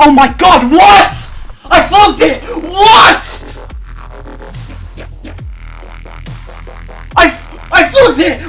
Oh my god, what? I flunked it! What? I, I flunked it!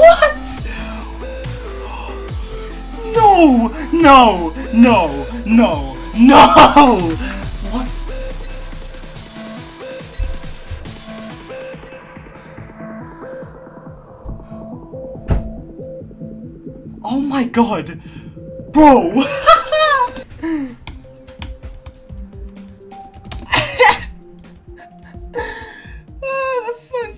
What? No! No! No! No! No! What? Oh my god! Bro! oh, that's so